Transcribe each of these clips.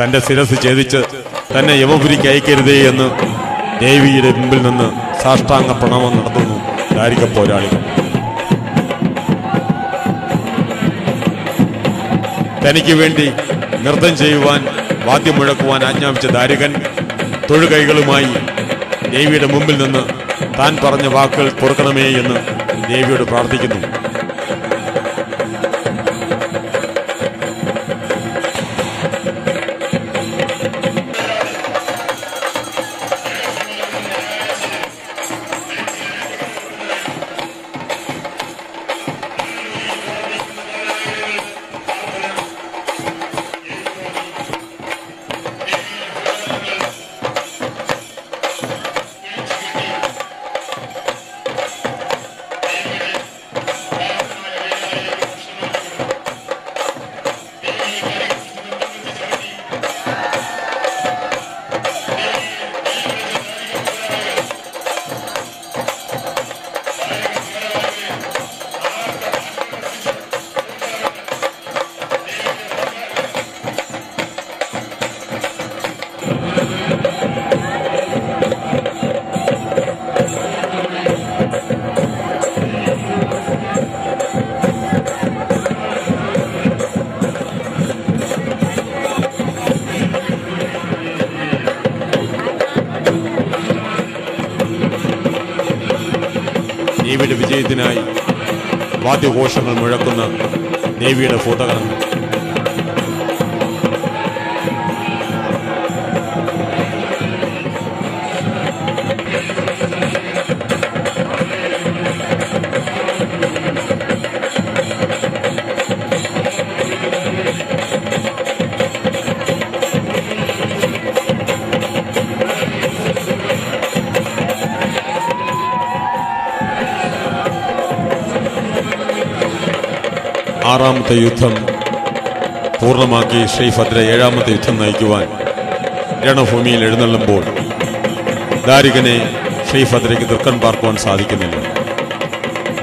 തന്റെ ശിരസ് ഛേദിച്ച് തന്നെ യമപുരിക്ക് അയക്കരുതേ എന്ന് ദേവിയുടെ മുമ്പിൽ നിന്ന് സാഷ്ടാംഗ പ്രണവം നടത്തുന്നു ദാരിക പോരാളികൾ. തനിക്ക് വേണ്ടി നൃത്തം ചെയ്യുവാൻ വാദ്യം മുഴക്കുവാൻ ആജ്ഞാപിച്ച ദാരികൻ തൊഴുകൈകളുമായി ദേവിയുടെ മുമ്പിൽ നിന്ന് താൻ പറഞ്ഞ വാക്കുകൾ പൊറുക്കണമേ എന്ന് ദേവിയോട് പ്രാർത്ഥിക്കുന്നു. വാദ്യഘോഷങ്ങൾ മുഴക്കുന്ന ദേവിയുടെ ഭൂതഗണങ്ങൾ ആറാമത്തെ യുദ്ധം പൂർണമാക്കി ശ്രീഭദ്ര ഏഴാമത്തെ യുദ്ധം നയിക്കുവാൻ രണഭൂമിയിൽ എഴുന്നള്ളുമ്പോൾ ദാരികനെ ശ്രീഭദ്രയ്ക്ക് തൃക്കൺ പാർക്കുവാൻ സാധിക്കുന്നില്ല.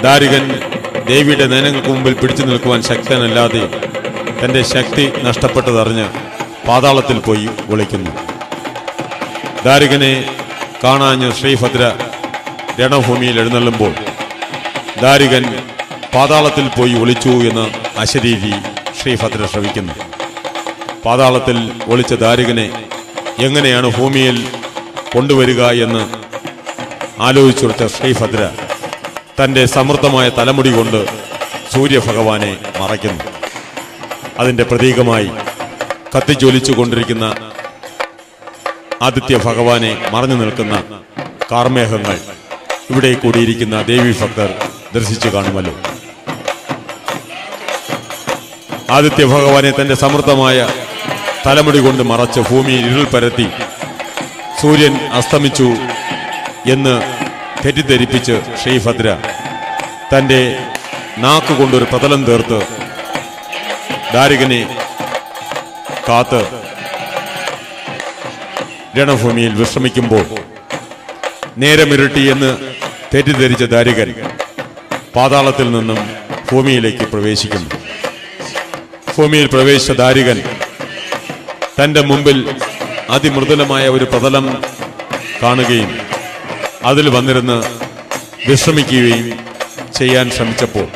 ദാരികൻ ദേവിയുടെ നയനങ്ങൾക്ക് മുമ്പിൽ പിടിച്ചു നിൽക്കുവാൻ ശക്തനല്ലാതെ തന്റെ ശക്തി നഷ്ടപ്പെട്ടതറിഞ്ഞ് പാതാളത്തിൽ പോയി വിളിക്കുന്നു. ദാരികനെ കാണാഞ്ഞ് ശ്രീഭദ്ര രണഭൂമിയിൽ എഴുന്നള്ളുമ്പോൾ ദാരികൻ പാതാളത്തിൽ പോയി ഒളിച്ചു എന്ന് അശരീരി ശ്രീഭദ്ര ശ്രവിക്കുന്നു. പാതാളത്തിൽ ഒളിച്ച ദാരികനെ എങ്ങനെയാണ് ഭൂമിയിൽ കൊണ്ടുവരിക എന്ന് ആലോചിച്ചുറച്ച ശ്രീഭദ്ര തന്റെ സമൃദ്ധമായ തലമുടി കൊണ്ട് സൂര്യഭഗവാനെ മറയ്ക്കുന്നു. അതിന്റെ പ്രതീകമായി കത്തിജ്വലിച്ചു കൊണ്ടിരിക്കുന്ന ആദിത്യ ഭഗവാനെ മറഞ്ഞു നിൽക്കുന്ന കാർമേഹങ്ങൾ ഇവിടെ കൂടിയിരിക്കുന്ന ദേവി ഭക്തർ ദർശിച്ചു കാണുമല്ലോ. ആദിത്യ ഭഗവാനെ തന്റെ സമൃദ്ധമായ തലമുടി കൊണ്ട് മറച്ച് ഭൂമിയിൽ ഇരുൾ പരത്തി സൂര്യൻ അസ്തമിച്ചു എന്ന് തെറ്റിദ്ധരിപ്പിച്ച് ശ്രീഭദ്ര തന്റെ നാക്കുകൊണ്ടൊരു പ്രതലം തീർത്ത് ദാരികനെ കാത്ത് രണഭൂമിയിൽ വിശ്രമിക്കുമ്പോൾ നേരമിരട്ടി എന്ന് തെറ്റിദ്ധരിച്ച ദാരികൻ പാതാളത്തിൽ നിന്നും ഭൂമിയിലേക്ക് പ്രവേശിക്കുന്നു. ഭൂമിയിൽ പ്രവേശിച്ച ദാരികൻ തന്റെ മുമ്പിൽ അതിമൃദുലമായ ഒരു പ്രതലം കാണുകയും അതിൽ വന്നിരുന്ന് വിശ്രമിക്കുകയും ചെയ്യാൻ ശ്രമിച്ചപ്പോൾ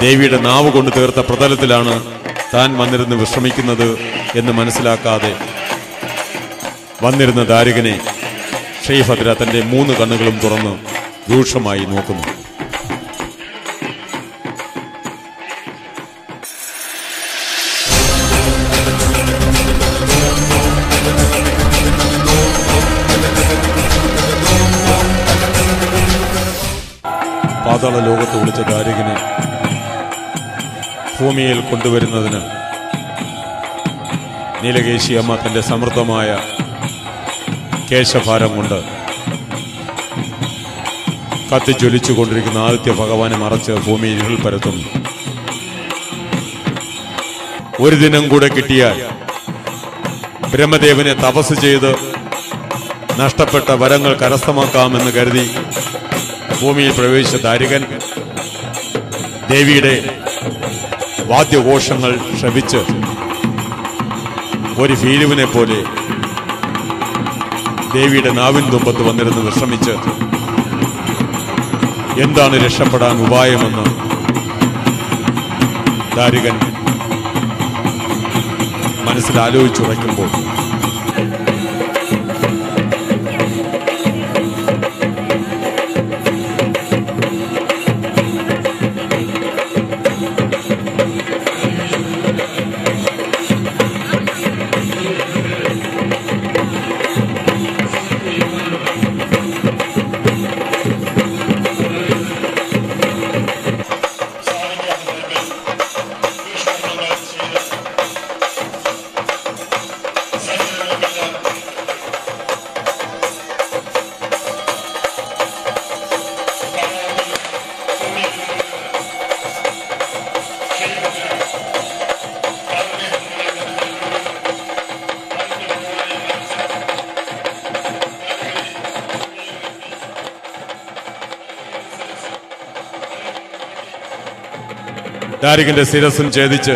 ദേവിയുടെ നാവ് കൊണ്ട് തീർത്ത പ്രതലത്തിലാണ് താൻ വന്നിരുന്ന് വിശ്രമിക്കുന്നത് എന്ന് മനസ്സിലാക്കാതെ വന്നിരുന്ന ദാരികനെ ശ്രീഭദ്ര തന്റെ മൂന്ന് കണ്ണുകളും തുറന്ന് രൂക്ഷമായി നോക്കുന്നു. പാതാള ലോകത്ത് വിളിച്ച ദാരികനെ ഭൂമിയിൽ കൊണ്ടുവരുന്നതിന് നീലകേശി അമ്മ തന്റെ സമൃദ്ധമായ കേശഭാരം കൊണ്ട് കത്തിച്ചൊലിച്ചു കൊണ്ടിരിക്കുന്ന ആദിത്യ ഭഗവാനെ മറച്ച് ഭൂമിയിൽ ഇരുൾ പരത്തുന്നു ഒരു ദിനം കൂടെ കിട്ടിയാൽ ബ്രഹ്മദേവനെ തപസ് ചെയ്ത് നഷ്ടപ്പെട്ട വരങ്ങൾ കരസ്ഥമാക്കാമെന്ന് കരുതി ഭൂമിയിൽ പ്രവേശിച്ച ദാരികൻ ദേവിയുടെ വാദ്യഘോഷങ്ങൾ ശ്രവിച്ച് ഒരു ഭീരുവിനെ പോലെ ദേവിയുടെ നാവിൻ തുമ്പത്ത് വന്നിരുന്ന് വിശ്രമിച്ച് എന്താണ് രക്ഷപ്പെടാൻ ഉപായമെന്ന് ദാരികൻ മനസ്സിൽ ആലോചിച്ചുറയ്ക്കുമ്പോൾ ദാരികന്റെ ശിരസും ഛേദിച്ച്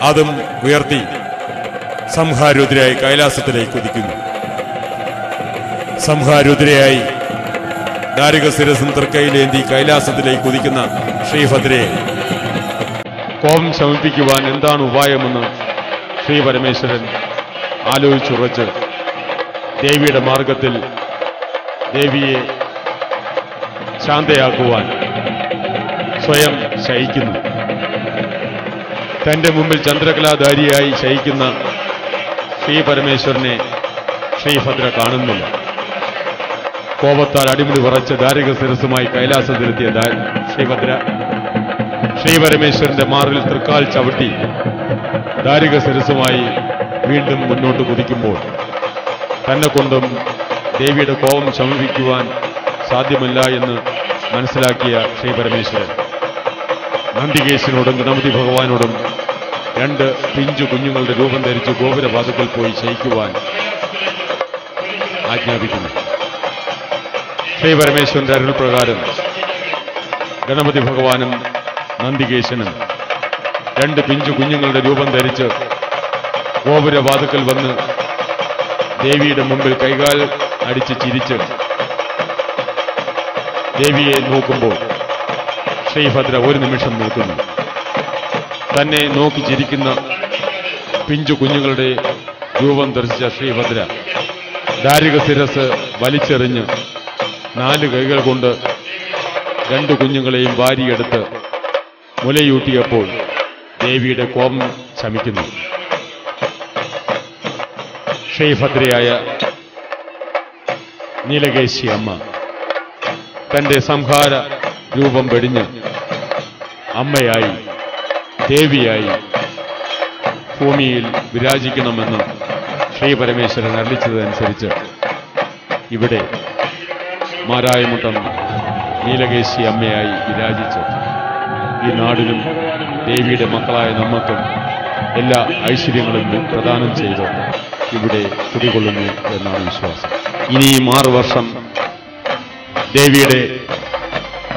അതും ഉയർത്തി സംഹാരുദ്രയായി കൈലാസത്തിലേക്ക് കുതിക്കുന്നു. സംഹാരുദ്രയായി ദാരിക ശിരസും തൃക്കൈയിലേന്തി കൈലാസത്തിലേക്ക് കുതിക്കുന്ന ശ്രീഭദ്രയെ കോപം ശമിപ്പിക്കുവാൻ എന്താണ് ഉപായമെന്ന് ശ്രീ പരമേശ്വരൻ ആലോചിച്ചുറച്ച് ദേവിയുടെ മാർഗത്തിൽ ദേവിയെ ശാന്തയാക്കുവാൻ സ്വയം ശയിക്കുന്നു. തന്റെ മുമ്പിൽ ചന്ദ്രകലാധാരിയായി ശയിക്കുന്ന ശ്രീ പരമേശ്വരനെ ശ്രീഭദ്ര കാണുന്നില്ല. കോപത്താൽ അടിമുടി പറച്ച് ദാരിക ശിരസുമായി കൈലാസത്തിലെത്തിയ ശ്രീഭദ്ര ശ്രീപരമേശ്വരന്റെ മാറിൽ തൃക്കാൽ ചവിട്ടി ദാരിക ശിരസുമായി വീണ്ടും മുന്നോട്ട് കുതിക്കുമ്പോൾ തന്നെ കൊണ്ടും ദേവിയുടെ കോപം ശമിപ്പിക്കുവാൻ സാധ്യമല്ല എന്ന് മനസ്സിലാക്കിയ ശ്രീ നന്ദികേശനോടും ഗണപതി ഭഗവാനോടും രണ്ട് പിഞ്ചു കുഞ്ഞുങ്ങളുടെ രൂപം ധരിച്ച് ഗോപുരവാതുക്കൾ പോയി ശയിക്കുവാൻ ആജ്ഞാപിക്കുന്നു. ശ്രീ പരമേശ്വരന്റെ അരുൾ പ്രകാരം ഗണപതി ഭഗവാനും നന്ദികേശനും രണ്ട് പിഞ്ചു കുഞ്ഞുങ്ങളുടെ രൂപം ധരിച്ച് ഗോപുരവാതുക്കൽ വന്ന് ദേവിയുടെ മുമ്പിൽ കൈകാൽ അടിച്ച് ചിരിച്ച് ദേവിയെ നോക്കുമ്പോൾ ശ്രീഭദ്ര ഒരു നിമിഷം നിൽക്കുന്നു. തന്നെ നോക്കി ചിരിക്കുന്ന പിഞ്ചു കുഞ്ഞുങ്ങളുടെ രൂപം ദർശിച്ച ശ്രീഭദ്ര ദാരിക ശിരസ് വലിച്ചെറിഞ്ഞ് നാല് കൈകൾ കൊണ്ട് രണ്ടു കുഞ്ഞുങ്ങളെയും വാരിയെടുത്ത് മുലയൂട്ടിയപ്പോൾ ദേവിയുടെ കോപം ശമിക്കുന്നു. ശ്രീഭദ്രയായ നീലകേശി അമ്മ തന്റെ സംഹാര രൂപം വെടിഞ്ഞ് അമ്മയായി ദേവിയായി ഭൂമിയിൽ വിരാജിക്കണമെന്ന് ശ്രീ പരമേശ്വരൻ അറിയിച്ചതനുസരിച്ച് ഇവിടെ മാരായമുട്ടം നീലകേശി അമ്മയായി വിരാജിച്ച് ഈ നാടിനും ദേവിയുടെ മക്കളായ നമ്മക്കും എല്ലാ ഐശ്വര്യങ്ങളും പ്രദാനം ചെയ്ത് ഇവിടെ കുടികൊള്ളുന്നു എന്നാണ് വിശ്വാസം. ഇനിയും ആറു വർഷം ദേവിയുടെ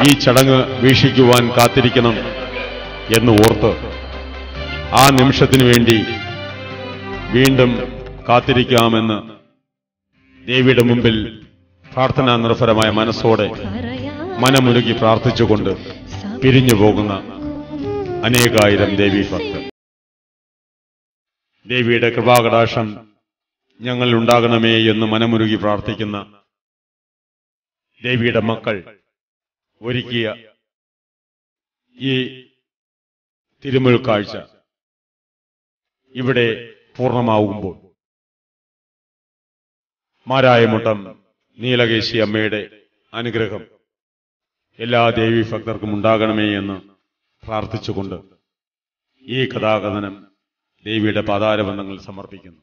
ഈ ചടങ്ങ് വീക്ഷിക്കുവാൻ കാത്തിരിക്കണം എന്ന് ഓർത്ത് ആ നിമിഷത്തിനു വേണ്ടി വീണ്ടും കാത്തിരിക്കാമെന്ന് ദേവിയുടെ മുമ്പിൽ പ്രാർത്ഥനാ നിർഭരമായ മനസ്സോടെ മനമുരുകി പ്രാർത്ഥിച്ചുകൊണ്ട് പിരിഞ്ഞു പോകുന്ന അനേകായിരം ദേവി ഭക്തർ. ദേവിയുടെ കൃപാകടാക്ഷം ഞങ്ങളിൽ ഉണ്ടാകണമേ എന്ന് മനമുരുകി പ്രാർത്ഥിക്കുന്ന ദേവിയുടെ മക്കൾ ഒരുക്കിയ ഈ തിരുമുൽ കാഴ്ച ഇവിടെ പൂർണമാവുമ്പോൾ. മാരായമുട്ടം നീലകേശി അമ്മയുടെ അനുഗ്രഹം എല്ലാ ദേവി ഭക്തർക്കും ഉണ്ടാകണമേ എന്ന് പ്രാർത്ഥിച്ചുകൊണ്ട് ഈ കഥാകഥനം ദേവിയുടെ പാതാരബന്ധങ്ങൾ സമർപ്പിക്കുന്നു.